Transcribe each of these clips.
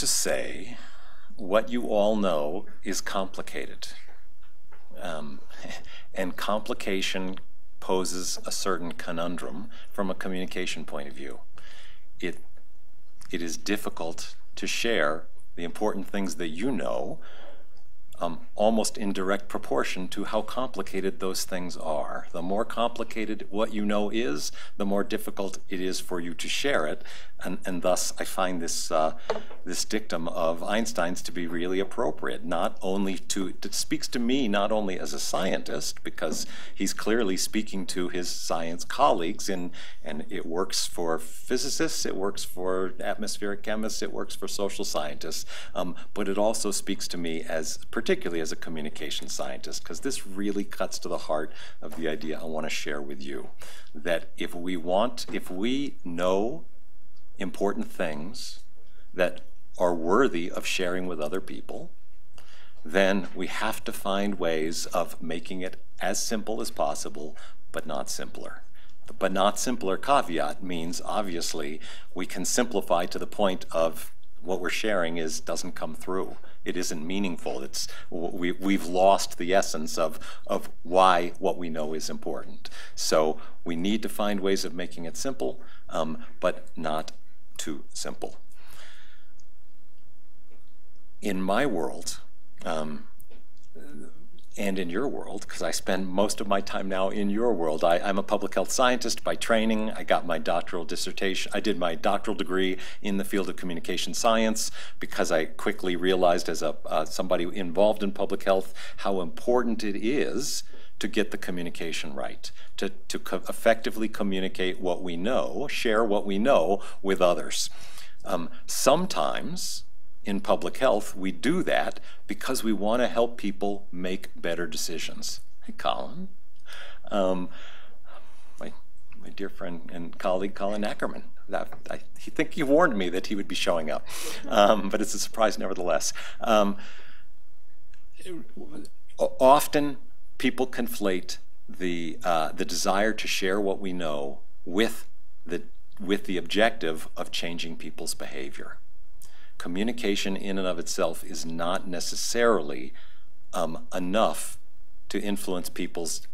to say what you all know is complicated. Um, and complication poses a certain conundrum from a communication point of view. It, it is difficult to share the important things that you know um, almost in direct proportion to how complicated those things are. The more complicated what you know is, the more difficult it is for you to share it, and, and thus I find this, uh, this dictum of Einstein's to be really appropriate, not only to, it speaks to me not only as a scientist, because he's clearly speaking to his science colleagues, and, and it works for physicists, it works for atmospheric chemists, it works for social scientists, um, but it also speaks to me as, particularly as a communication scientist, because this really cuts to the heart of the idea I want to share with you, that if we want, if we know important things that are worthy of sharing with other people, then we have to find ways of making it as simple as possible, but not simpler. The but not simpler caveat means obviously we can simplify to the point of what we're sharing is doesn't come through. It isn't meaningful. It's we we've lost the essence of of why what we know is important. So we need to find ways of making it simple, um, but not too simple. In my world, um, and in your world, because I spend most of my time now in your world. I, am a public health scientist by training. I got my doctoral dissertation, I did my doctoral degree in the field of communication science because I quickly realized as a uh, somebody involved in public health how important it is to get the communication right, to, to co effectively communicate what we know, share what we know with others. Um, sometimes in public health, we do that because we want to help people make better decisions. Hey, Colin. Um, my, my dear friend and colleague, Colin Ackerman. That, I, I think he warned me that he would be showing up, um, but it's a surprise nevertheless. Um, often people conflate the, uh, the desire to share what we know with the, with the objective of changing people's behavior. Communication in and of itself is not necessarily um, enough to influence people's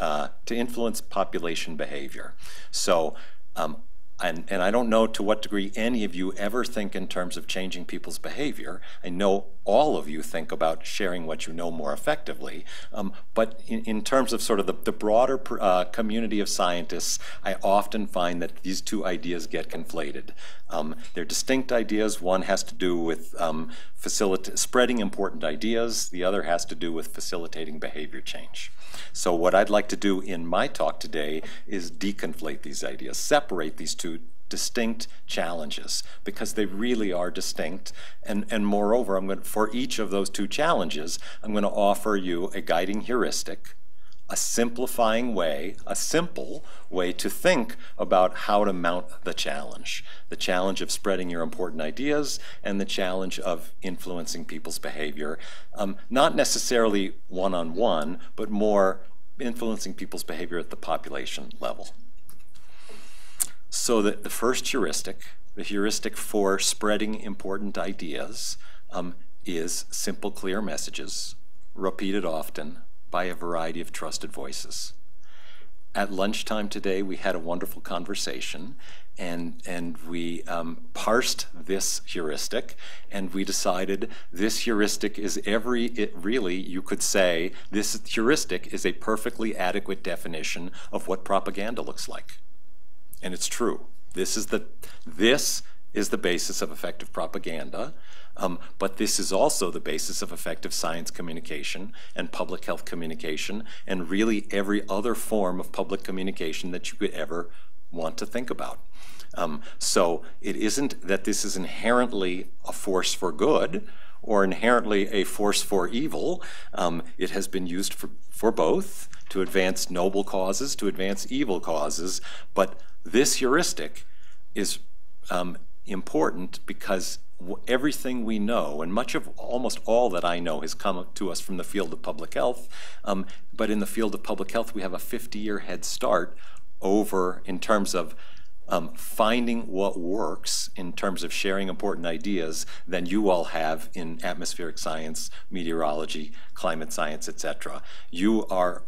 uh, to influence population behavior. So um, and, and I don't know to what degree any of you ever think in terms of changing people's behavior. I know all of you think about sharing what you know more effectively, um, but in, in, terms of sort of the, the broader uh, community of scientists, I often find that these two ideas get conflated. Um, they're distinct ideas. One has to do with um, spreading important ideas. The other has to do with facilitating behavior change. So what I'd like to do in my talk today is deconflate these ideas, separate these two distinct challenges because they really are distinct. And, and moreover, I'm going to, for each of those two challenges, I'm going to offer you a guiding heuristic a simplifying way, a simple way to think about how to mount the challenge. The challenge of spreading your important ideas and the challenge of influencing people's behavior. Um, not necessarily one-on-one, -on -one, but more influencing people's behavior at the population level. So the, the first heuristic, the heuristic for spreading important ideas, um, is simple, clear messages, repeated often, by a variety of trusted voices. At lunchtime today, we had a wonderful conversation, and, and we um, parsed this heuristic, and we decided this heuristic is every, it really, you could say, this heuristic is a perfectly adequate definition of what propaganda looks like. And it's true. This is the, this is the basis of effective propaganda. Um, but this is also the basis of effective science communication and public health communication and really every other form of public communication that you could ever want to think about. Um, so it isn't that this is inherently a force for good or inherently a force for evil. Um, it has been used for, for both to advance noble causes, to advance evil causes, but this heuristic is um, important because everything we know, and much of almost all that I know has come to us from the field of public health. Um, but in the field of public health, we have a 50 year head start over in terms of um, finding what works in terms of sharing important ideas than you all have in atmospheric science, meteorology, climate science, etc. You are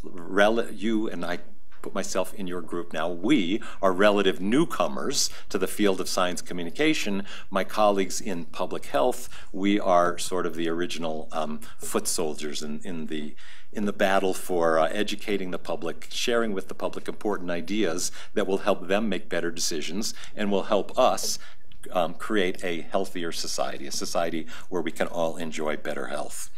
you and I put myself in your group now. We are relative newcomers to the field of science communication. My colleagues in public health, we are sort of the original um, foot soldiers in, in the in the battle for uh, educating the public, sharing with the public important ideas that will help them make better decisions and will help us um, create a healthier society, a society where we can all enjoy better health.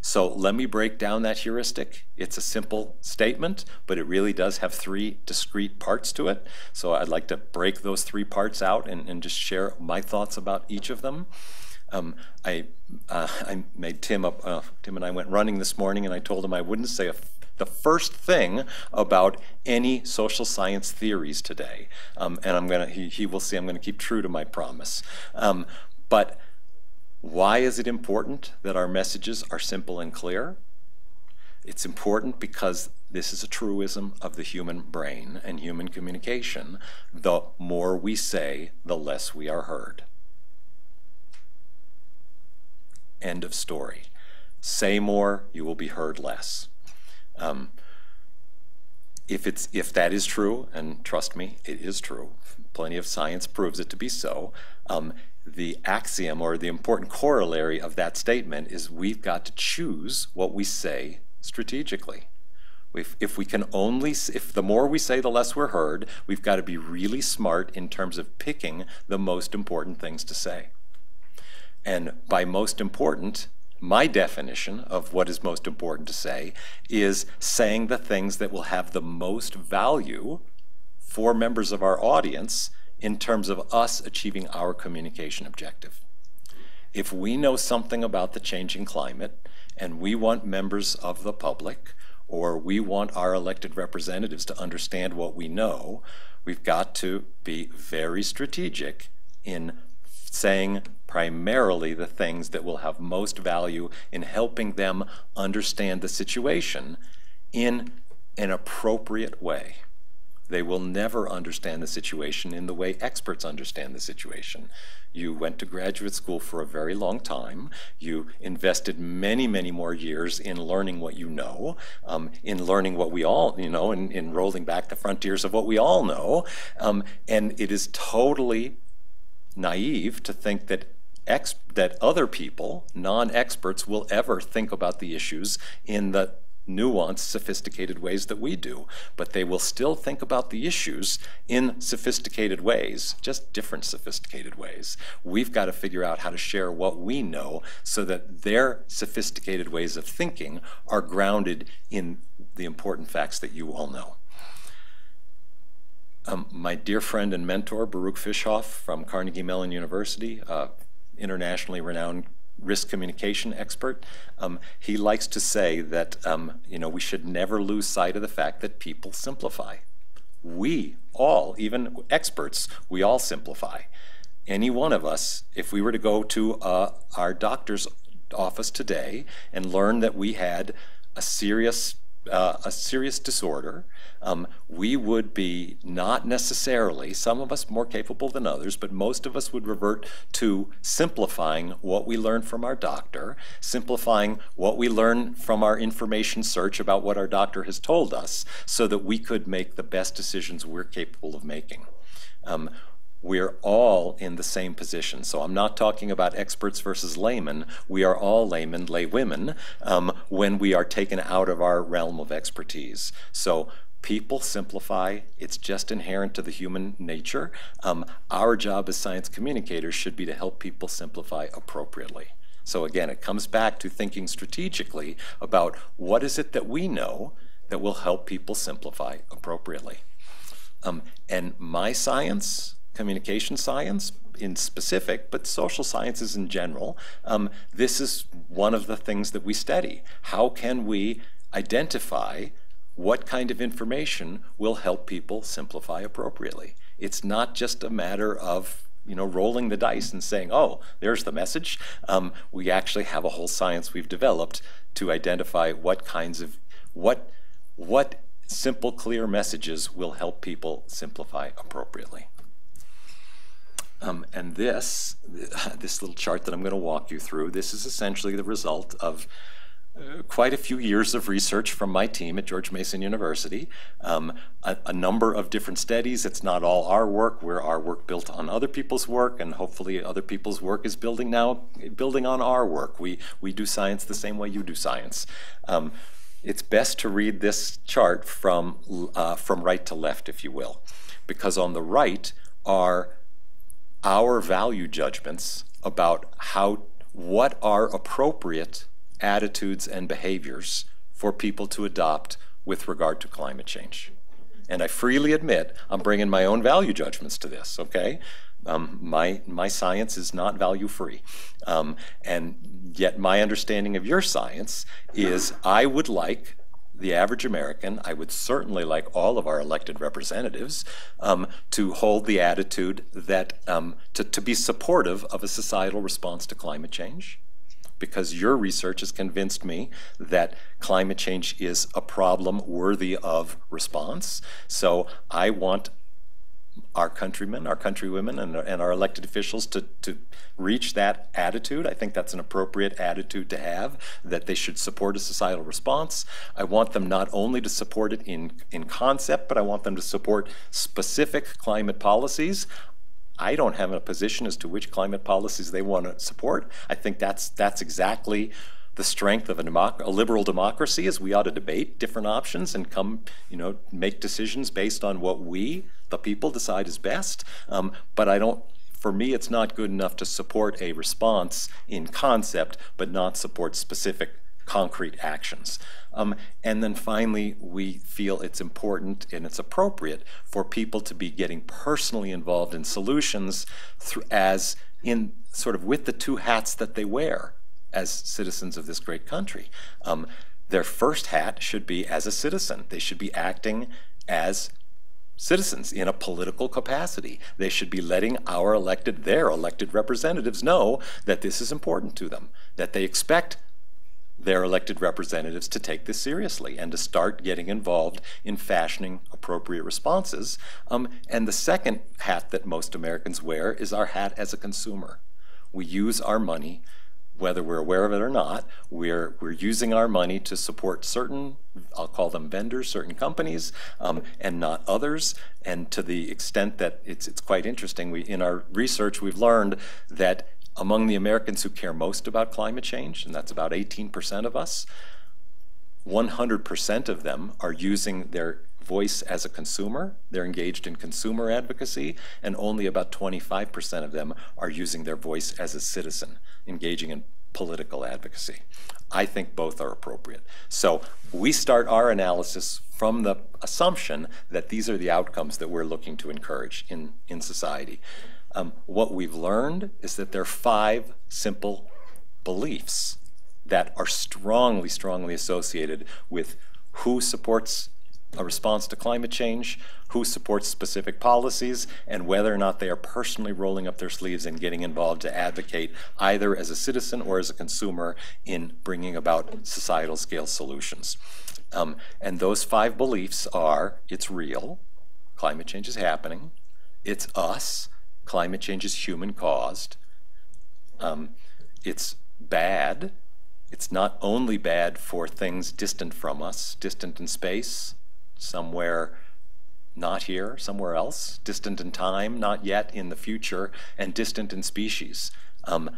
So let me break down that heuristic. It's a simple statement, but it really does have three discrete parts to it. So I'd like to break those three parts out and, and just share my thoughts about each of them. Um, I, uh, I made Tim up, uh, Tim and I went running this morning and I told him I wouldn't say the first thing about any social science theories today. Um, and I'm gonna, he, he will see I'm gonna keep true to my promise. Um, but why is it important that our messages are simple and clear? It's important because this is a truism of the human brain and human communication. The more we say, the less we are heard. End of story. Say more, you will be heard less. Um, if, it's, if that is true, and trust me, it is true, plenty of science proves it to be so, um, the axiom or the important corollary of that statement is we've got to choose what we say strategically. If, if we can only, if the more we say, the less we're heard, we've got to be really smart in terms of picking the most important things to say. And by most important, my definition of what is most important to say is saying the things that will have the most value for members of our audience in terms of us achieving our communication objective. If we know something about the changing climate and we want members of the public or we want our elected representatives to understand what we know, we've got to be very strategic in saying primarily the things that will have most value in helping them understand the situation in an appropriate way. They will never understand the situation in the way experts understand the situation. You went to graduate school for a very long time. You invested many, many more years in learning what you know, um, in learning what we all, you know, in, in rolling back the frontiers of what we all know. Um, and it is totally naive to think that Ex that other people, non-experts, will ever think about the issues in the nuanced, sophisticated ways that we do. But they will still think about the issues in sophisticated ways, just different sophisticated ways. We've got to figure out how to share what we know so that their sophisticated ways of thinking are grounded in the important facts that you all know. Um, my dear friend and mentor, Baruch Fischhoff from Carnegie Mellon University, uh, internationally renowned risk communication expert, um, he likes to say that um, you know we should never lose sight of the fact that people simplify. We all, even experts, we all simplify. Any one of us, if we were to go to uh, our doctor's office today and learn that we had a serious uh, a serious disorder, um, we would be not necessarily, some of us more capable than others, but most of us would revert to simplifying what we learn from our doctor, simplifying what we learn from our information search about what our doctor has told us, so that we could make the best decisions we're capable of making. Um, we're all in the same position. So I'm not talking about experts versus laymen. We are all laymen, laywomen, um, when we are taken out of our realm of expertise. So people simplify. It's just inherent to the human nature. Um, our job as science communicators should be to help people simplify appropriately. So again, it comes back to thinking strategically about what is it that we know that will help people simplify appropriately. Um, and my science, communication science in specific, but social sciences in general, um, this is one of the things that we study. How can we identify what kind of information will help people simplify appropriately? It's not just a matter of you know, rolling the dice and saying, oh, there's the message. Um, we actually have a whole science we've developed to identify what kinds of, what, what simple, clear messages will help people simplify appropriately. Um, and this, this little chart that I'm going to walk you through, this is essentially the result of uh, quite a few years of research from my team at George Mason University, um, a, a, number of different studies. It's not all our work. We're our work built on other people's work, and hopefully other people's work is building now, building on our work. We, we do science the same way you do science. Um, it's best to read this chart from, uh, from right to left, if you will, because on the right are our value judgments about how, what are appropriate attitudes and behaviors for people to adopt with regard to climate change. And I freely admit I'm bringing my own value judgments to this, okay? Um, my, my science is not value free. Um, and yet, my understanding of your science is I would like the average American, I would certainly like all of our elected representatives um, to hold the attitude that um, to, to be supportive of a societal response to climate change because your research has convinced me that climate change is a problem worthy of response. So I want our countrymen, our countrywomen, and, and our elected officials to, to reach that attitude. I think that's an appropriate attitude to have, that they should support a societal response. I want them not only to support it in, in concept, but I want them to support specific climate policies. I don't have a position as to which climate policies they want to support. I think that's that's exactly the strength of a, democ- a, liberal democracy is we ought to debate different options and come, you know, make decisions based on what we, the people, decide is best. Um, but I don't. For me, it's not good enough to support a response in concept, but not support specific concrete actions. Um, and then finally, we feel it's important and it's appropriate for people to be getting personally involved in solutions as in sort of with the two hats that they wear as citizens of this great country. Um, their first hat should be as a citizen. They should be acting as citizens in a political capacity. They should be letting our elected, their elected representatives know that this is important to them, that they expect their elected representatives to take this seriously and to start getting involved in fashioning appropriate responses. Um, and the second hat that most Americans wear is our hat as a consumer. We use our money, whether we're aware of it or not, we're, we're using our money to support certain, I'll call them vendors, certain companies, um, and not others. And to the extent that it's, it's quite interesting, we, in our research, we've learned that among the Americans who care most about climate change, and that's about 18% of us, 100% of them are using their voice as a consumer. They're engaged in consumer advocacy, and only about 25% of them are using their voice as a citizen, engaging in political advocacy. I think both are appropriate. So we start our analysis from the assumption that these are the outcomes that we're looking to encourage in, in society. Um, what we've learned is that there are five simple beliefs that are strongly, strongly associated with who supports a response to climate change, who supports specific policies, and whether or not they are personally rolling up their sleeves and getting involved to advocate either as a citizen or as a consumer in bringing about societal scale solutions. Um, and those five beliefs are it's real, climate change is happening, it's us, climate change is human caused. Um, it's bad. It's not only bad for things distant from us, distant in space, somewhere not here, somewhere else, distant in time, not yet in the future, and distant in species. Um,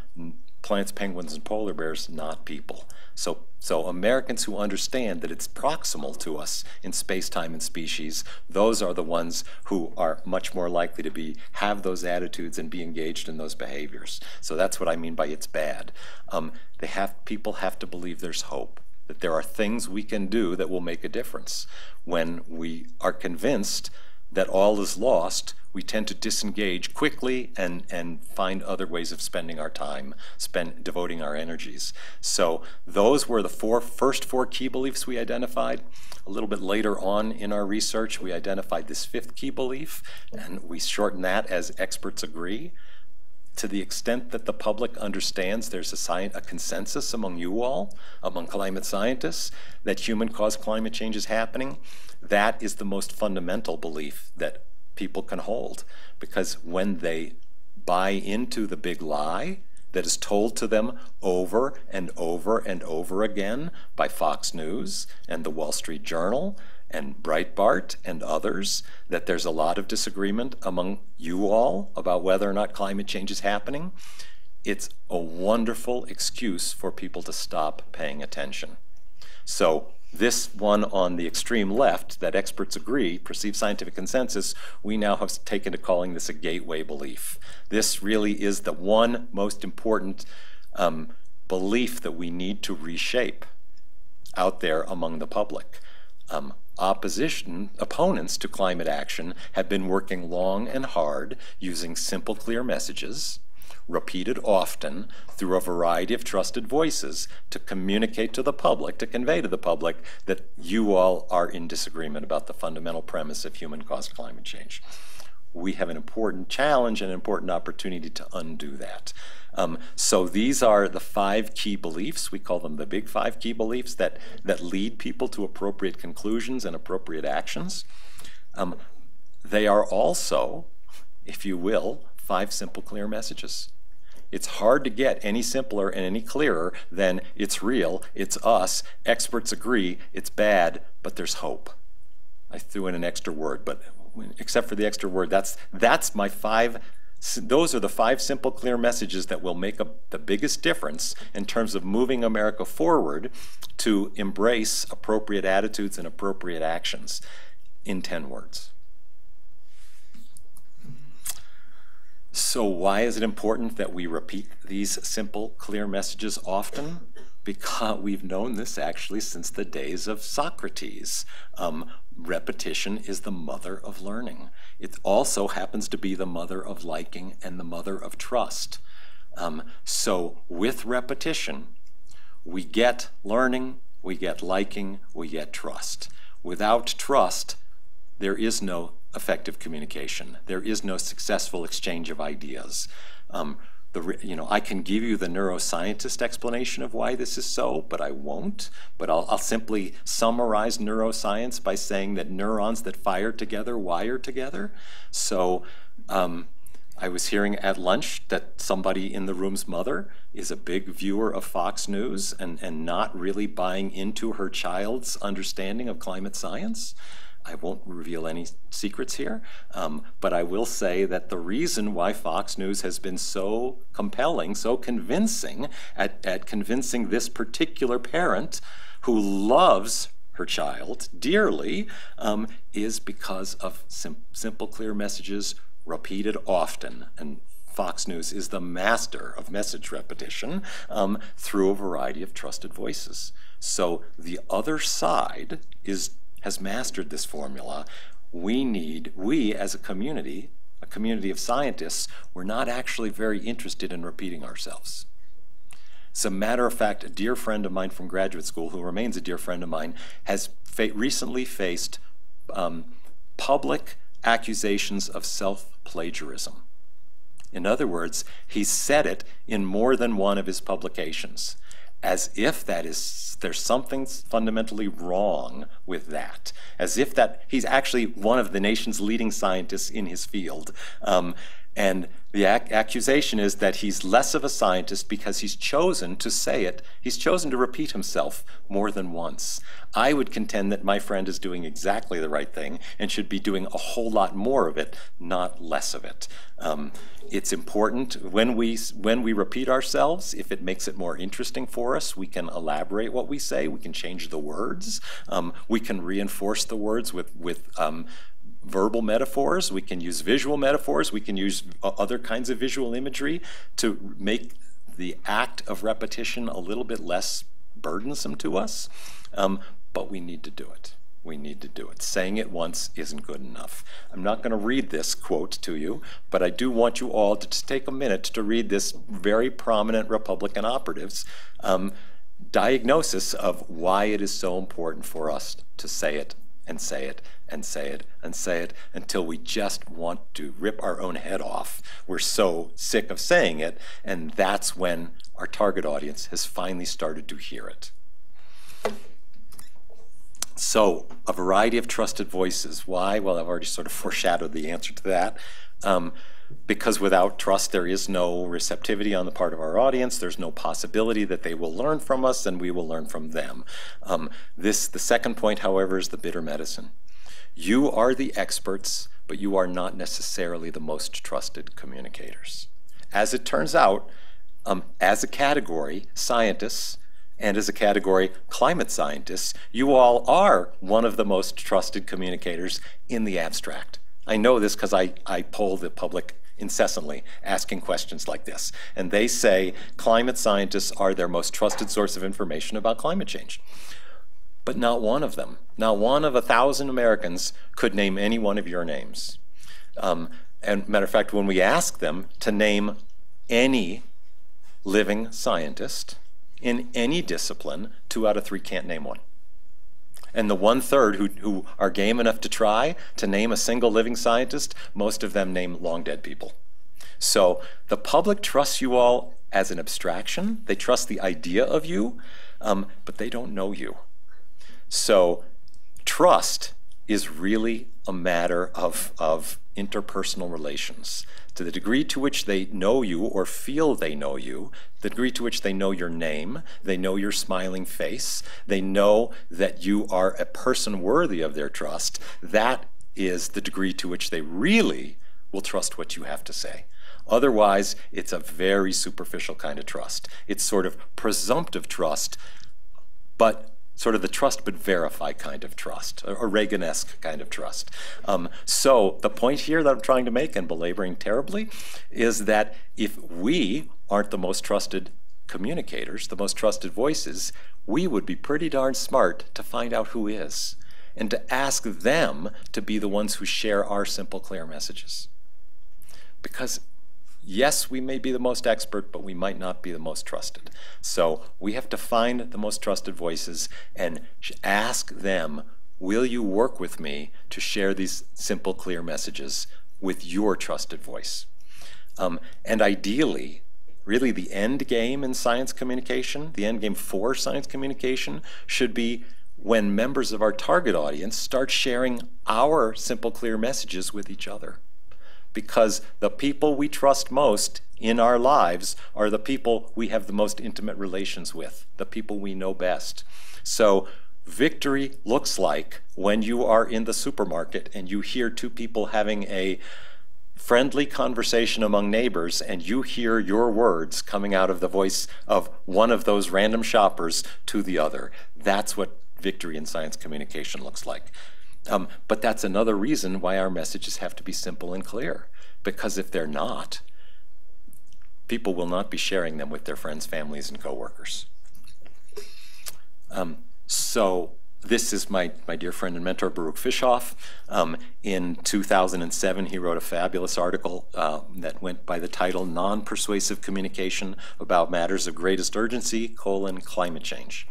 plants, penguins, and polar bears, not people. So, so Americans who understand that it's proximal to us in space, time, and species, those are the ones who are much more likely to be have those attitudes and be engaged in those behaviors. So that's what I mean by it's bad. Um, they have people have to believe there's hope that there are things we can do that will make a difference. When we are convinced that all is lost, we tend to disengage quickly and, and find other ways of spending our time, spend, devoting our energies. So those were the four, first four key beliefs we identified. A little bit later on in our research, we identified this fifth key belief, and we shorten that as experts agree. To the extent that the public understands there's a, a consensus among you all, among climate scientists, that human-caused climate change is happening, that is the most fundamental belief that people can hold. Because when they buy into the big lie that is told to them over and over and over again by Fox News and the Wall Street Journal and Breitbart and others that there's a lot of disagreement among you all about whether or not climate change is happening, it's a wonderful excuse for people to stop paying attention. So this one on the extreme left that experts agree, perceived scientific consensus, we now have taken to calling this a gateway belief. This really is the one most important um, belief that we need to reshape out there among the public. Um, opposition, opponents to climate action have been working long and hard using simple, clear messages repeated often through a variety of trusted voices to communicate to the public, to convey to the public that you all are in disagreement about the fundamental premise of human-caused climate change. We have an important challenge and an important opportunity to undo that. Um, so these are the five key beliefs. We call them the big five key beliefs that, that lead people to appropriate conclusions and appropriate actions. Um, they are also, if you will, five simple, clear messages. It's hard to get any simpler and any clearer than it's real, it's us, experts agree, it's bad, but there's hope. I threw in an extra word, but except for the extra word, that's, that's my five, those are the five simple, clear messages that will make a, the biggest difference in terms of moving America forward to embrace appropriate attitudes and appropriate actions in 10 words. So why is it important that we repeat these simple, clear messages often? Because we've known this actually since the days of Socrates. Um, repetition is the mother of learning. It also happens to be the mother of liking and the mother of trust. Um, so with repetition, we get learning, we get liking, we get trust. Without trust, there is no effective communication. There is no successful exchange of ideas. Um, the, you know, I can give you the neuroscientist explanation of why this is so, but I won't. But I'll, I'll simply summarize neuroscience by saying that neurons that fire together wire together. So um, I was hearing at lunch that somebody in the room's mother is a big viewer of Fox News and, and not really buying into her child's understanding of climate science. I won't reveal any secrets here, um, but I will say that the reason why Fox News has been so compelling, so convincing at, at convincing this particular parent who loves her child dearly um, is because of sim simple, clear messages repeated often. And Fox News is the master of message repetition um, through a variety of trusted voices. So the other side is has mastered this formula, we need, we as a community, a community of scientists, we're not actually very interested in repeating ourselves. As a matter of fact, a dear friend of mine from graduate school, who remains a dear friend of mine, has fa recently faced um, public accusations of self-plagiarism. In other words, he said it in more than one of his publications as if that is there's something fundamentally wrong with that. As if that he's actually one of the nation's leading scientists in his field. Um, and the ac accusation is that he's less of a scientist because he's chosen to say it, he's chosen to repeat himself more than once. I would contend that my friend is doing exactly the right thing and should be doing a whole lot more of it, not less of it. Um, it's important when we when we repeat ourselves if it makes it more interesting for us we can elaborate what we say we can change the words um, we can reinforce the words with with um, verbal metaphors, we can use visual metaphors, we can use other kinds of visual imagery to make the act of repetition a little bit less burdensome to us, um, but we need to do it. We need to do it. Saying it once isn't good enough. I'm not going to read this quote to you, but I do want you all to take a minute to read this very prominent Republican operative's um, diagnosis of why it is so important for us to say it and say it and say it and say it until we just want to rip our own head off. We're so sick of saying it, and that's when our target audience has finally started to hear it. So, a variety of trusted voices. Why? Well, I've already sort of foreshadowed the answer to that. Um, because without trust, there is no receptivity on the part of our audience. There's no possibility that they will learn from us and we will learn from them. Um, this, the second point, however, is the bitter medicine. You are the experts, but you are not necessarily the most trusted communicators. As it turns out, um, as a category, scientists, and as a category, climate scientists, you all are one of the most trusted communicators in the abstract. I know this because I, I poll the public incessantly asking questions like this. And they say climate scientists are their most trusted source of information about climate change. But not one of them, not one of a thousand Americans could name any one of your names. Um, and matter of fact, when we ask them to name any living scientist in any discipline, two out of three can't name one. And the one third who, who are game enough to try to name a single living scientist, most of them name long dead people. So the public trusts you all as an abstraction. They trust the idea of you, um, but they don't know you. So trust is really a matter of, of interpersonal relations. To the degree to which they know you or feel they know you, the degree to which they know your name, they know your smiling face, they know that you are a person worthy of their trust, that is the degree to which they really will trust what you have to say. Otherwise, it's a very superficial kind of trust. It's sort of presumptive trust, but sort of the trust but verify kind of trust, or Reagan-esque kind of trust. Um, so the point here that I'm trying to make, and belaboring terribly, is that if we aren't the most trusted communicators, the most trusted voices, we would be pretty darn smart to find out who is and to ask them to be the ones who share our simple, clear messages. Because yes, we may be the most expert, but we might not be the most trusted. So we have to find the most trusted voices and ask them, will you work with me to share these simple, clear messages with your trusted voice? Um, and ideally, really the end game in science communication, the end game for science communication should be when members of our target audience start sharing our simple, clear messages with each other because the people we trust most in our lives are the people we have the most intimate relations with, the people we know best. So victory looks like when you are in the supermarket and you hear two people having a friendly conversation among neighbors and you hear your words coming out of the voice of one of those random shoppers to the other. That's what victory in science communication looks like. Um, but that's another reason why our messages have to be simple and clear. Because if they're not, people will not be sharing them with their friends, families, and coworkers. Um, so this is my, my dear friend and mentor, Baruch Fischhoff. Um, in 2007, he wrote a fabulous article uh, that went by the title Non-Persuasive Communication About Matters of Greatest Urgency, colon, Climate Change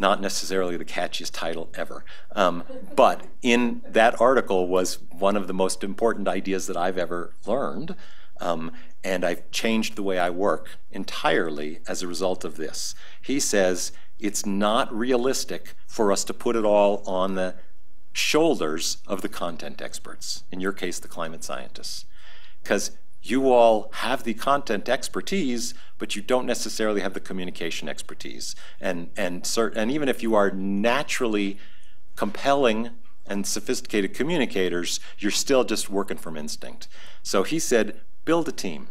not necessarily the catchiest title ever. Um, but in that article was one of the most important ideas that I've ever learned. Um, and I've changed the way I work entirely as a result of this. He says it's not realistic for us to put it all on the shoulders of the content experts, in your case, the climate scientists. Because you all have the content expertise, but you don't necessarily have the communication expertise. And, and, cert, and even if you are naturally compelling and sophisticated communicators, you're still just working from instinct. So he said, build a team.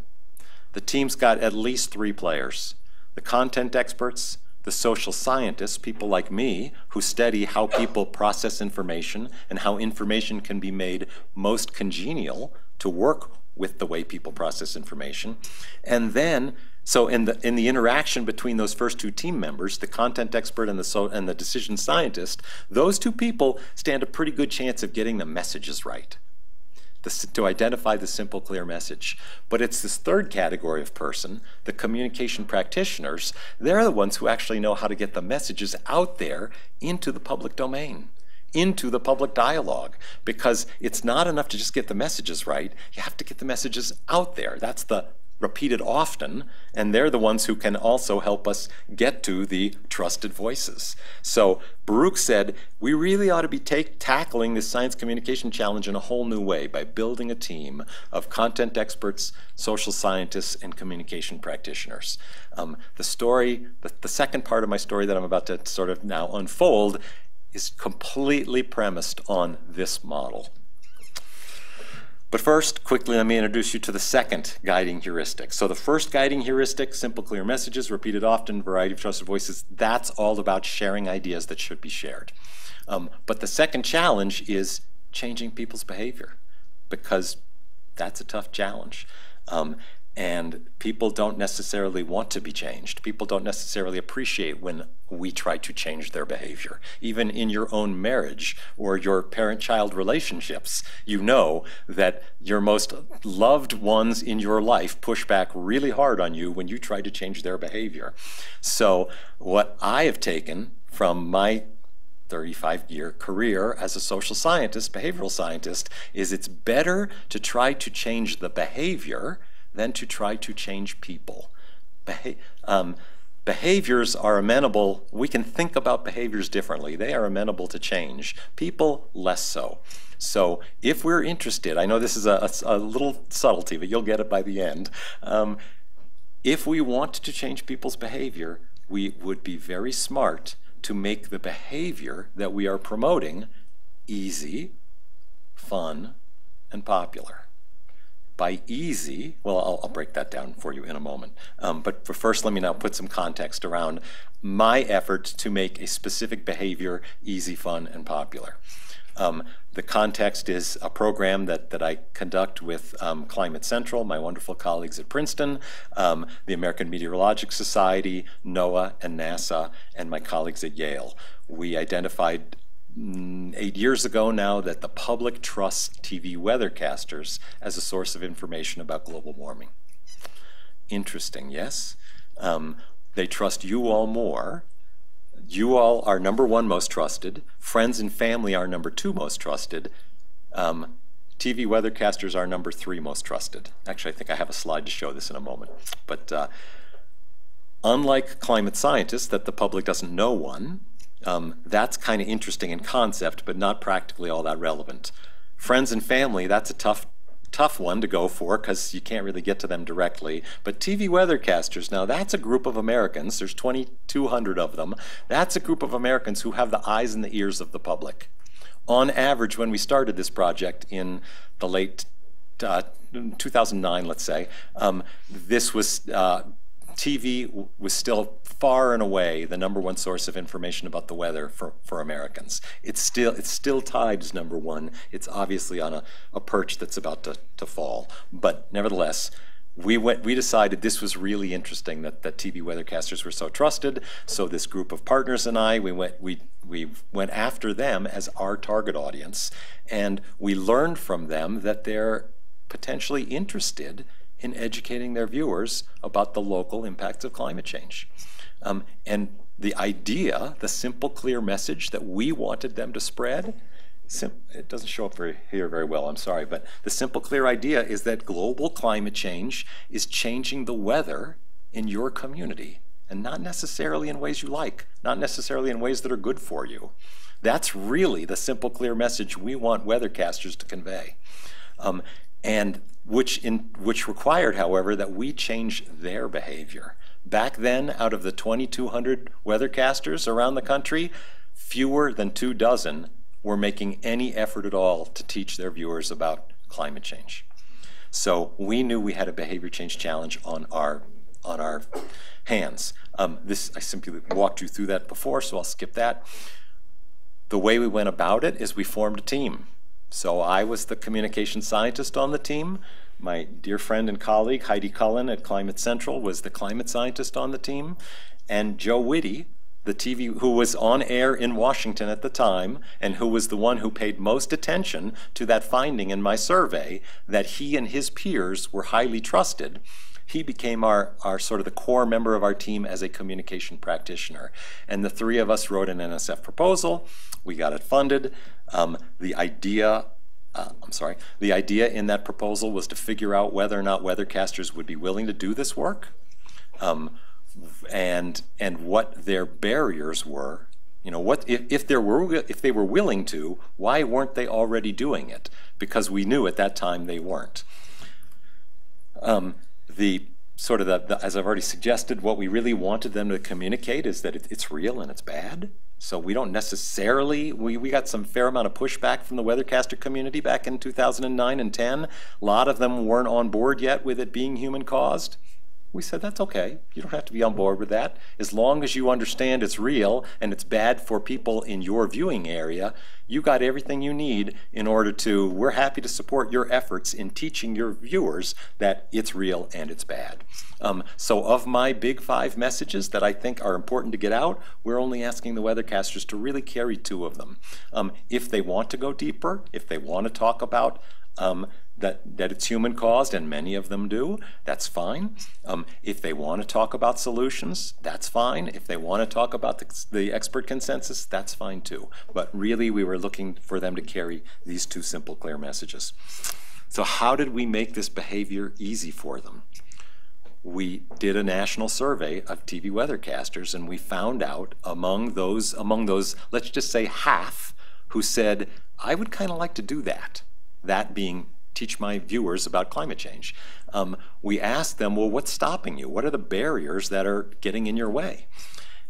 The team's got at least three players. The content experts, the social scientists, people like me, who study how people process information and how information can be made most congenial to work with the way people process information. And then, so in the, in the interaction between those first two team members, the content expert and the, so, and the decision scientist, those two people stand a pretty good chance of getting the messages right. To identify the simple, clear message. But it's this third category of person, the communication practitioners, they're the ones who actually know how to get the messages out there into the public domain into the public dialogue because it's not enough to just get the messages right. You have to get the messages out there. That's the repeated often, and they're the ones who can also help us get to the trusted voices. So Baruch said, we really ought to be take, tackling this science communication challenge in a whole new way by building a team of content experts, social scientists, and communication practitioners. Um, the story, the, the second part of my story that I'm about to sort of now unfold is completely premised on this model. But first, quickly let me introduce you to the second guiding heuristic. So the first guiding heuristic, simple, clear messages, repeated often, variety of trusted voices, that's all about sharing ideas that should be shared. Um, but the second challenge is changing people's behavior because that's a tough challenge. Um, and people don't necessarily want to be changed. People don't necessarily appreciate when we try to change their behavior. Even in your own marriage or your parent-child relationships, you know that your most loved ones in your life push back really hard on you when you try to change their behavior. So what I have taken from my 35 year career as a social scientist, behavioral scientist, is it's better to try to change the behavior than to try to change people. Beha um, behaviors are amenable, we can think about behaviors differently. They are amenable to change. People, less so. So if we're interested, I know this is a, a, a little subtlety, but you'll get it by the end. Um, if we want to change people's behavior, we would be very smart to make the behavior that we are promoting easy, fun, and popular by easy, well, I'll, I'll, break that down for you in a moment. Um, but for first, let me now put some context around my effort to make a specific behavior easy, fun, and popular. Um, the context is a program that, that I conduct with um, Climate Central, my wonderful colleagues at Princeton, um, the American Meteorological Society, NOAA, and NASA, and my colleagues at Yale. We identified eight years ago now that the public trusts TV weathercasters as a source of information about global warming. Interesting, yes? Um, they trust you all more. You all are number one most trusted. Friends and family are number two most trusted. Um, TV weathercasters are number three most trusted. Actually, I think I have a slide to show this in a moment. But uh, unlike climate scientists, that the public doesn't know one, um, that's kind of interesting in concept, but not practically all that relevant. Friends and family, that's a tough tough one to go for because you can't really get to them directly. But TV weathercasters, now that's a group of Americans. There's 2,200 of them. That's a group of Americans who have the eyes and the ears of the public. On average, when we started this project in the late uh, 2009, let's say, um, this was uh, TV was still far and away the number one source of information about the weather for, for Americans. It's still, it's still tied as number one. It's obviously on a, a perch that's about to, to fall. But nevertheless, we went we decided this was really interesting that, that TV weathercasters were so trusted. So this group of partners and I, we went we we went after them as our target audience, and we learned from them that they're potentially interested in educating their viewers about the local impacts of climate change. Um, and the idea, the simple, clear message that we wanted them to spread, it doesn't show up very, here very well, I'm sorry, but the simple, clear idea is that global climate change is changing the weather in your community, and not necessarily in ways you like, not necessarily in ways that are good for you. That's really the simple, clear message we want weathercasters to convey. Um, and which, in, which required, however, that we change their behavior. Back then, out of the 2,200 weathercasters around the country, fewer than two dozen were making any effort at all to teach their viewers about climate change. So we knew we had a behavior change challenge on our, on our hands. Um, this, I simply walked you through that before, so I'll skip that. The way we went about it is we formed a team. So I was the communication scientist on the team. My dear friend and colleague Heidi Cullen at Climate Central was the climate scientist on the team. And Joe Witte, the TV, who was on air in Washington at the time, and who was the one who paid most attention to that finding in my survey that he and his peers were highly trusted, he became our, our sort of the core member of our team as a communication practitioner. And the three of us wrote an NSF proposal. We got it funded. Um, the idea uh, I'm sorry, the idea in that proposal was to figure out whether or not weathercasters would be willing to do this work um, and, and what their barriers were. You know, what if, if, there were, if they were willing to, why weren't they already doing it? Because we knew at that time they weren't. Um, the sort of the, the, as I've already suggested, what we really wanted them to communicate is that it, it's real and it's bad. So we don't necessarily, we, we got some fair amount of pushback from the weathercaster community back in 2009 and 10. A lot of them weren't on board yet with it being human caused. We said, that's okay. You don't have to be on board with that. As long as you understand it's real and it's bad for people in your viewing area, you got everything you need in order to, we're happy to support your efforts in teaching your viewers that it's real and it's bad. Um, so of my big five messages that I think are important to get out, we're only asking the weathercasters to really carry two of them. Um, if they want to go deeper, if they want to talk about um, that, that it's human caused, and many of them do, that's fine. Um, if they want to talk about solutions, that's fine. If they want to talk about the, the expert consensus, that's fine too. But really, we were looking for them to carry these two simple, clear messages. So how did we make this behavior easy for them? we did a national survey of TV weathercasters, and we found out among those, among those, let's just say half, who said, I would kind of like to do that that being teach my viewers about climate change. Um, we asked them, well, what's stopping you? What are the barriers that are getting in your way?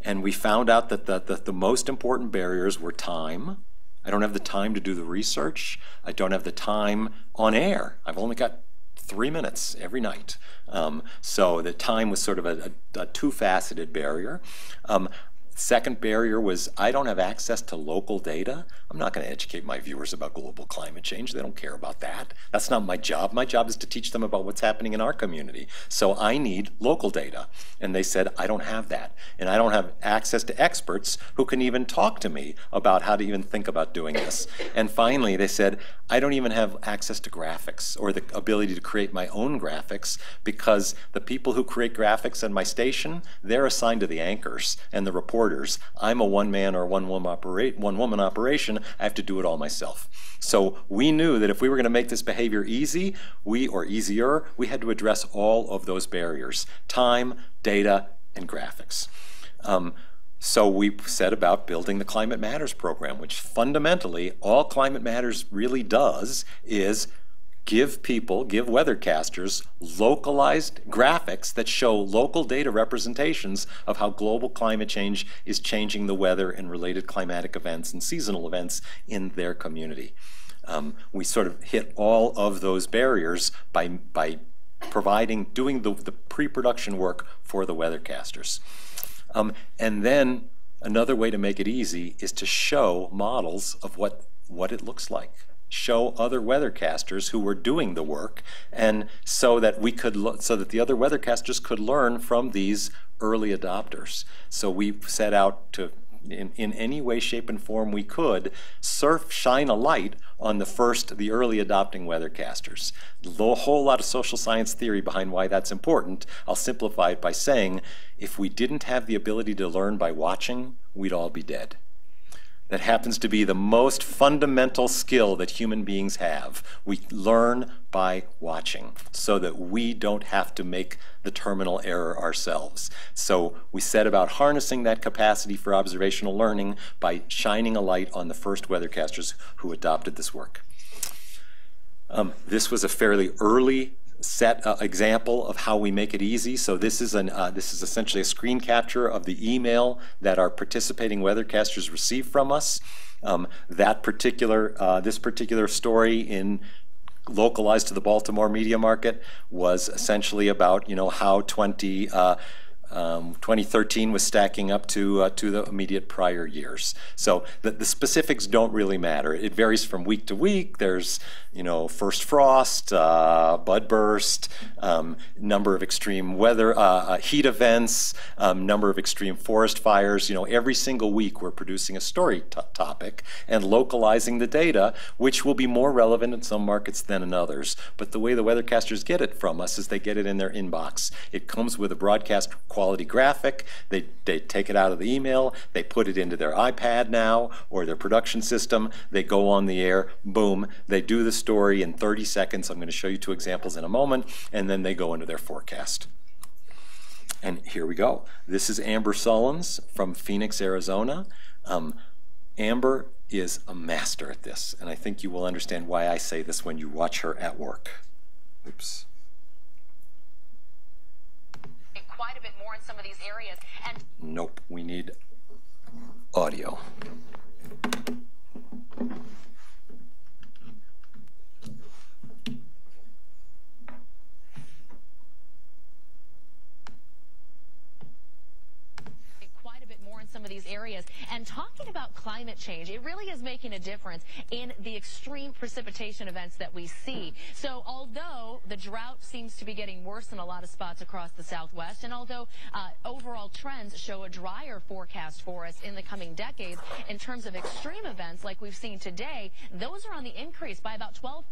And we found out that the, the, the most important barriers were time. I don't have the time to do the research. I don't have the time on air. I've only got three minutes every night. Um, so the time was sort of a, a, a two-faceted barrier. Um, Second barrier was I don't have access to local data. I'm not going to educate my viewers about global climate change. They don't care about that. That's not my job. My job is to teach them about what's happening in our community. So I need local data. And they said, I don't have that. And I don't have access to experts who can even talk to me about how to even think about doing this. And finally, they said, I don't even have access to graphics or the ability to create my own graphics because the people who create graphics at my station, they're assigned to the anchors and the reporters. I'm a one man or one woman, operate, one woman operation. I have to do it all myself. So we knew that if we were going to make this behavior easy, we or easier, we had to address all of those barriers time, data, and graphics. Um, so we set about building the Climate Matters program, which fundamentally all Climate Matters really does is give people, give weathercasters localized graphics that show local data representations of how global climate change is changing the weather and related climatic events and seasonal events in their community. Um, we sort of hit all of those barriers by, by providing, doing the, the pre-production work for the weathercasters. Um, and then another way to make it easy is to show models of what, what it looks like. Show other weathercasters who were doing the work, and so that we could, so that the other weathercasters could learn from these early adopters. So we set out to in, in any way, shape, and form we could, surf, shine a light on the first, the early adopting weathercasters. A whole lot of social science theory behind why that's important. I'll simplify it by saying if we didn't have the ability to learn by watching, we'd all be dead that happens to be the most fundamental skill that human beings have. We learn by watching so that we don't have to make the terminal error ourselves. So we set about harnessing that capacity for observational learning by shining a light on the first weathercasters who adopted this work. Um, this was a fairly early set uh, example of how we make it easy. So this is an uh, this is essentially a screen capture of the email that our participating weathercasters receive from us. Um, that particular uh, this particular story in localized to the Baltimore media market was essentially about you know how 20 uh, um, 2013 was stacking up to uh, to the immediate prior years. So the, the specifics don't really matter. It varies from week to week. There's you know first frost, uh, bud burst, um, number of extreme weather, uh, uh heat events, um, number of extreme forest fires. You know every single week we're producing a story topic and localizing the data, which will be more relevant in some markets than in others. But the way the weathercasters get it from us is they get it in their inbox. It comes with a broadcast quality graphic. They, they take it out of the email, they put it into their iPad now or their production system. They go on the air, boom, they do the story in 30 seconds. I'm going to show you two examples in a moment, and then they go into their forecast. And here we go. This is Amber Sullins from Phoenix, Arizona. Um, Amber is a master at this, and I think you will understand why I say this when you watch her at work. Oops. Quite a bit more in some of these areas. And Nope, we need audio. quite a bit more in some of these areas. And talking about climate change, it really is making a difference in the extreme precipitation events that we see. So although the drought seems to be getting worse in a lot of spots across the Southwest, and although uh, overall trends show a drier forecast for us in the coming decades, in terms of extreme events like we've seen today, those are on the increase by about 12%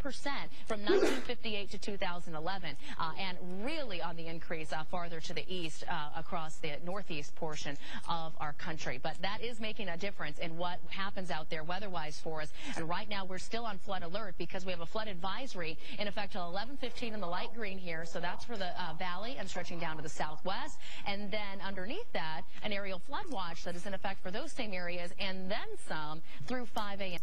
from 1958 to 2011, uh, and really on the increase uh, farther to the east uh, across the northeast portion of our country. But that is making a difference in what happens out there weather-wise for us. And right now we're still on flood alert because we have a flood advisory in effect till 11:15 in the light green here. So that's for the uh, valley and stretching down to the southwest. And then underneath that, an areal flood watch that is in effect for those same areas and then some through 5 a.m.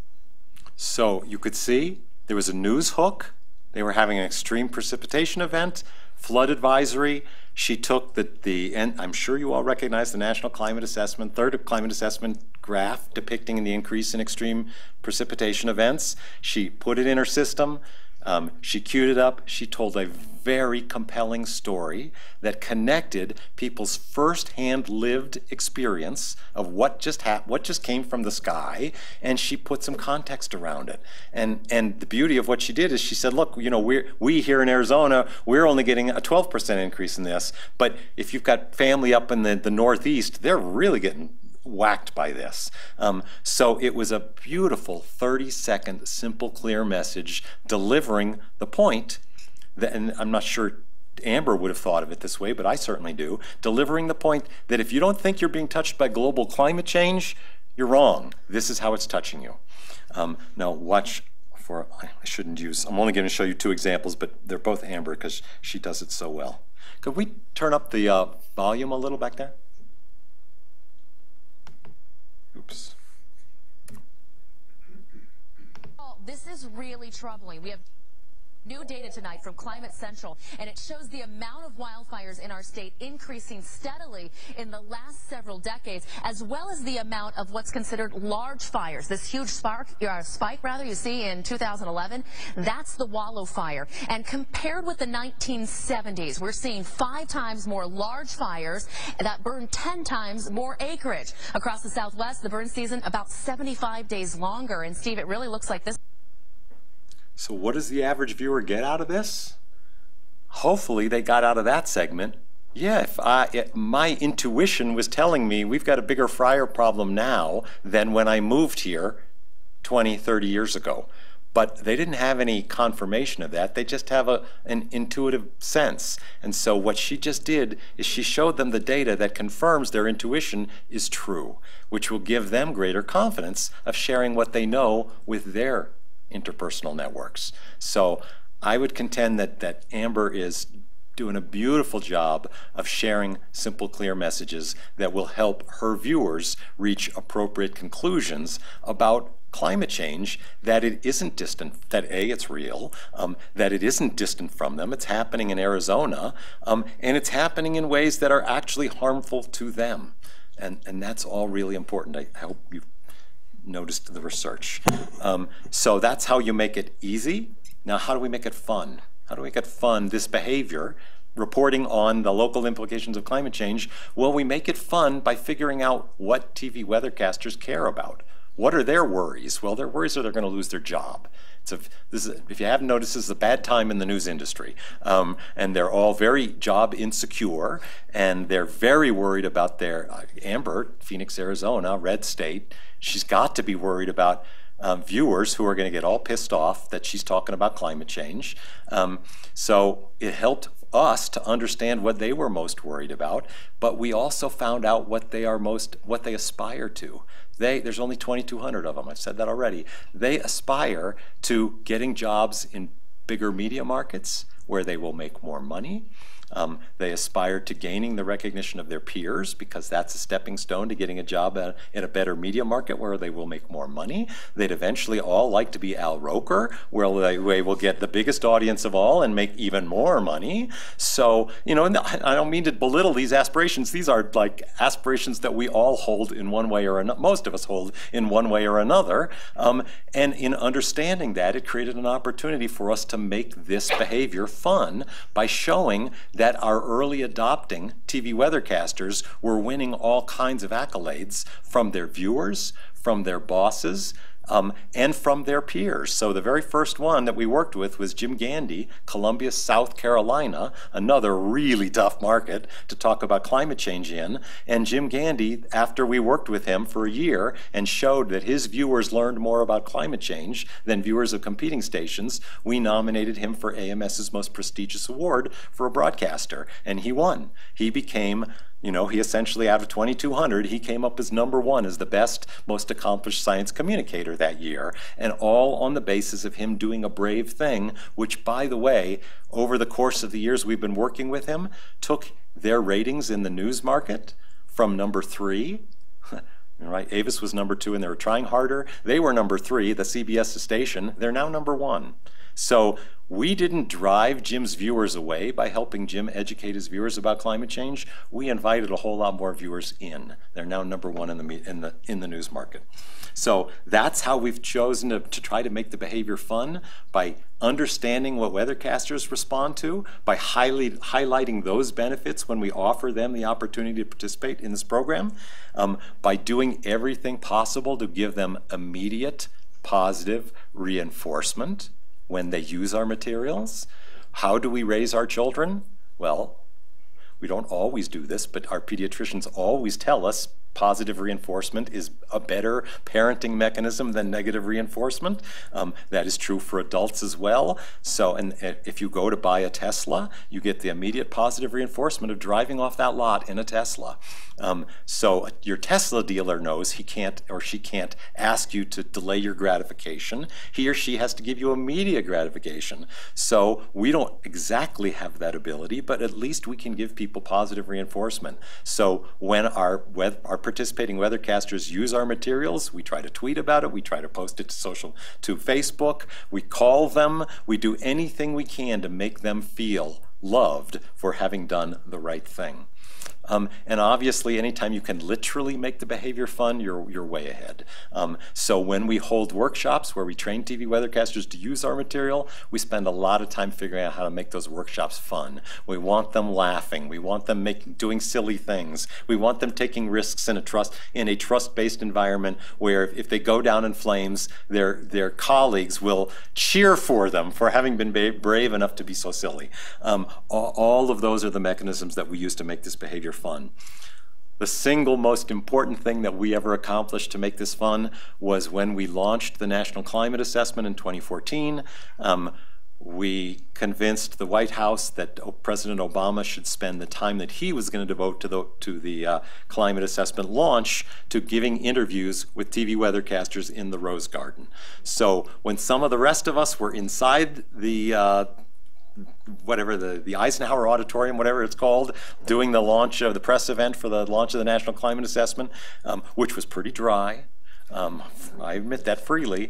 So you could see there was a news hook. They were having an extreme precipitation event, flood advisory. She took the, the and I'm sure you all recognize the National Climate Assessment, third climate assessment graph depicting the increase in extreme precipitation events. She put it in her system. Um, she queued it up. She told a very compelling story that connected people's firsthand lived experience of what just happened, what just came from the sky, and she put some context around it. And and the beauty of what she did is she said, look, you know, we we here in Arizona, we're only getting a 12% increase in this, but if you've got family up in the, the Northeast, they're really getting whacked by this. Um, so it was a beautiful 30 second, simple, clear message delivering the point and I'm not sure Amber would have thought of it this way, but I certainly do, delivering the point that if you don't think you're being touched by global climate change, you're wrong. This is how it's touching you. Um, now, watch for, I shouldn't use, I'm only going to show you two examples, but they're both Amber because she does it so well. Could we turn up the uh, volume a little back there? Oops. This is really troubling. We have new data tonight from Climate Central, and it shows the amount of wildfires in our state increasing steadily in the last several decades, as well as the amount of what's considered large fires. This huge spark, uh, spike, rather, you see in 2011, that's the Wallow Fire. And compared with the 1970s, we're seeing five times more large fires that burn 10 times more acreage. Across the Southwest, the burn season about 75 days longer. And Steve, it really looks like this. So, what does the average viewer get out of this? Hopefully, they got out of that segment. Yeah, if I, it, my intuition was telling me we've got a bigger fryer problem now than when I moved here 20, 30 years ago. But they didn't have any confirmation of that. They just have a, an intuitive sense. And so, what she just did is she showed them the data that confirms their intuition is true, which will give them greater confidence of sharing what they know with their interpersonal networks. So I would contend that, that Amber is doing a beautiful job of sharing simple, clear messages that will help her viewers reach appropriate conclusions about climate change, that it isn't distant, that A, it's real, um, that it isn't distant from them, it's happening in Arizona, um, and it's happening in ways that are actually harmful to them. And, and that's all really important. I, I hope you've noticed the research. Um, so that's how you make it easy. Now, how do we make it fun? How do we make it fun, this behavior, reporting on the local implications of climate change? Well, we make it fun by figuring out what TV weathercasters care about. What are their worries? Well, their worries are they're going to lose their job. A, is, if you haven't noticed, this is a bad time in the news industry. Um, and they're all very job insecure, and they're very worried about their, uh, Amber, Phoenix, Arizona, red state, she's got to be worried about um, viewers who are going to get all pissed off that she's talking about climate change. Um, so it helped us to understand what they were most worried about, but we also found out what they are most, what they aspire to. They, there's only 2,200 of them, I've said that already. They aspire to getting jobs in bigger media markets where they will make more money, um, they aspire to gaining the recognition of their peers because that's a stepping stone to getting a job at, in a better media market where they will make more money. They'd eventually all like to be Al Roker, where they, they will get the biggest audience of all and make even more money. So, you know, I don't mean to belittle these aspirations. These are like aspirations that we all hold in one way or another, most of us hold in one way or another. Um, and in understanding that, it created an opportunity for us to make this behavior fun by showing that that our early adopting TV weathercasters were winning all kinds of accolades from their viewers, from their bosses, um, and from their peers. So the very first one that we worked with was Jim Gandy, Columbia, South Carolina, another really tough market to talk about climate change in. And Jim Gandy, after we worked with him for a year and showed that his viewers learned more about climate change than viewers of competing stations, we nominated him for AMS's most prestigious award for a broadcaster, and he won. He became you know, he essentially, out of 2,200, he came up as number one as the best, most accomplished science communicator that year, and all on the basis of him doing a brave thing, which, by the way, over the course of the years we've been working with him, took their ratings in the news market from number three right? Avis was number two, and they were trying harder. They were number three, the CBS station. They're now number one. So we didn't drive Jim's viewers away by helping Jim educate his viewers about climate change. We invited a whole lot more viewers in. They're now number one in the, in the, in the news market. So that's how we've chosen to, to try to make the behavior fun by understanding what weathercasters respond to, by highly, highlighting those benefits when we offer them the opportunity to participate in this program, um, by doing everything possible to give them immediate positive reinforcement when they use our materials. How do we raise our children? Well, we don't always do this, but our pediatricians always tell us positive reinforcement is a better parenting mechanism than negative reinforcement. Um, that is true for adults as well. So, and if you go to buy a Tesla, you get the immediate positive reinforcement of driving off that lot in a Tesla. Um, so your Tesla dealer knows he can't or she can't ask you to delay your gratification. He or she has to give you immediate gratification. So we don't exactly have that ability, but at least we can give people positive reinforcement. So when our, our participating weathercasters use our materials. We try to tweet about it. We try to post it to social, to Facebook. We call them. We do anything we can to make them feel loved for having done the right thing. Um, and obviously, anytime you can literally make the behavior fun, you're, you're way ahead. Um, so when we hold workshops where we train TV weathercasters to use our material, we spend a lot of time figuring out how to make those workshops fun. We want them laughing. We want them making, doing silly things. We want them taking risks in a trust in a trust-based environment where if they go down in flames, their their colleagues will cheer for them for having been brave enough to be so silly. Um, all, all of those are the mechanisms that we use to make this behavior fun. The single most important thing that we ever accomplished to make this fun was when we launched the National Climate Assessment in 2014. Um, we convinced the White House that President Obama should spend the time that he was going to devote to the, to the uh, climate assessment launch to giving interviews with TV weathercasters in the Rose Garden. So when some of the rest of us were inside the, uh, whatever the, the Eisenhower Auditorium, whatever it's called, doing the launch of the press event for the launch of the National Climate Assessment, um, which was pretty dry. Um, I admit that freely.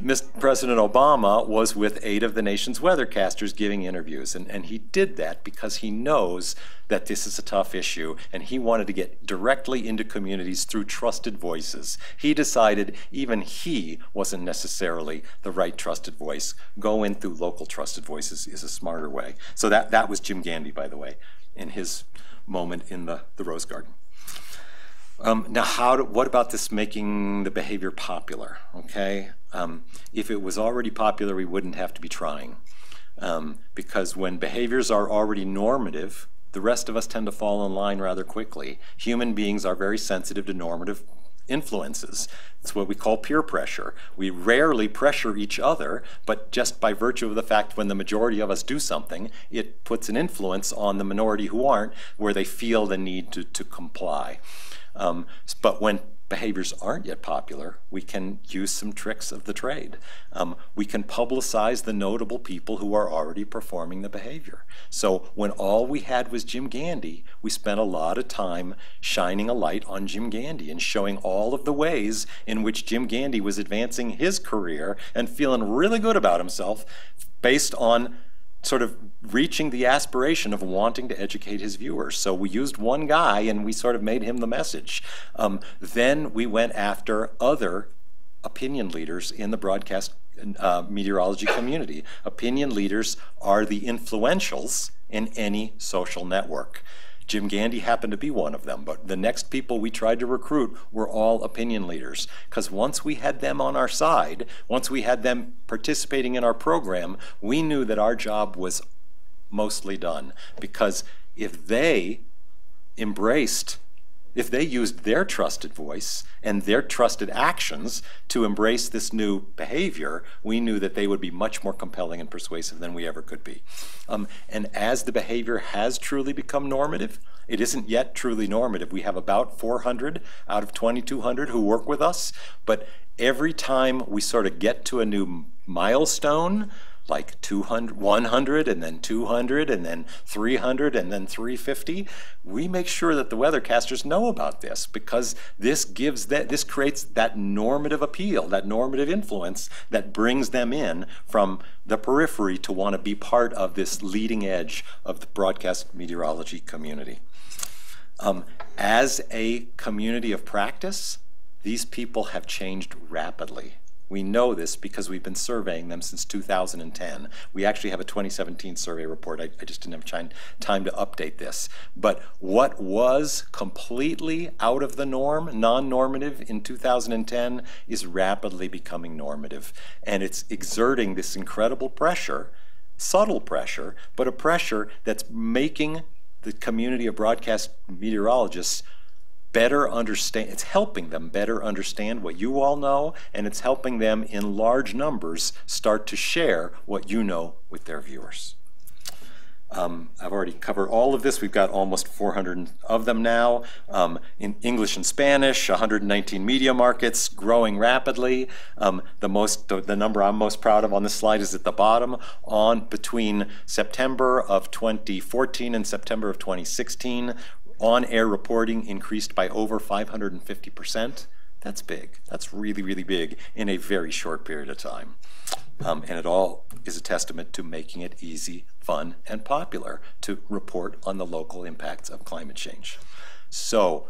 Mr. President Obama was with eight of the nation's weathercasters giving interviews, and, and he did that because he knows that this is a tough issue, and he wanted to get directly into communities through trusted voices. He decided even he wasn't necessarily the right trusted voice. Go in through local trusted voices is a smarter way. So that, that was Jim Gandy, by the way, in his moment in the, the Rose Garden. Um, now, how do, what about this making the behavior popular? Okay, um, if it was already popular, we wouldn't have to be trying, um, because when behaviors are already normative, the rest of us tend to fall in line rather quickly. Human beings are very sensitive to normative influences. It's what we call peer pressure. We rarely pressure each other, but just by virtue of the fact when the majority of us do something, it puts an influence on the minority who aren't, where they feel the need to, to comply. Um, but when behaviors aren't yet popular, we can use some tricks of the trade. Um, we can publicize the notable people who are already performing the behavior. So when all we had was Jim Gandy, we spent a lot of time shining a light on Jim Gandy and showing all of the ways in which Jim Gandy was advancing his career and feeling really good about himself based on sort of reaching the aspiration of wanting to educate his viewers. So we used one guy and we sort of made him the message. Um, then we went after other opinion leaders in the broadcast uh, meteorology community. Opinion leaders are the influentials in any social network. Jim Gandy happened to be one of them, but the next people we tried to recruit were all opinion leaders. Because once we had them on our side, once we had them participating in our program, we knew that our job was mostly done. Because if they embraced if they used their trusted voice and their trusted actions to embrace this new behavior, we knew that they would be much more compelling and persuasive than we ever could be. Um, and as the behavior has truly become normative, it isn't yet truly normative. We have about 400 out of 2,200 who work with us, but every time we sort of get to a new milestone, like 200, 100 and then 200 and then 300 and then 350. We make sure that the weathercasters know about this because this gives that this creates that normative appeal, that normative influence that brings them in from the periphery to want to be part of this leading edge of the broadcast meteorology community. Um, as a community of practice, these people have changed rapidly. We know this because we've been surveying them since 2010. We actually have a 2017 survey report. I, I just didn't have time, time to update this. But what was completely out of the norm, non-normative in 2010, is rapidly becoming normative. And it's exerting this incredible pressure, subtle pressure, but a pressure that's making the community of broadcast meteorologists better understand, it's helping them better understand what you all know, and it's helping them in large numbers start to share what you know with their viewers. Um, I've already covered all of this. We've got almost 400 of them now. Um, in English and Spanish, 119 media markets, growing rapidly. Um, the most, the, the, number I'm most proud of on this slide is at the bottom. On between September of 2014 and September of 2016, on-air reporting increased by over 550%. That's big. That's really, really big in a very short period of time. Um, and it all is a testament to making it easy, fun, and popular to report on the local impacts of climate change. So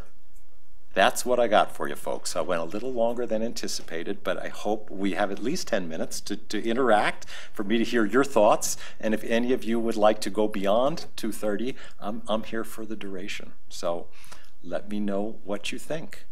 that's what I got for you folks. I went a little longer than anticipated, but I hope we have at least 10 minutes to, to interact, for me to hear your thoughts. And if any of you would like to go beyond 2.30, I'm, I'm here for the duration. So let me know what you think.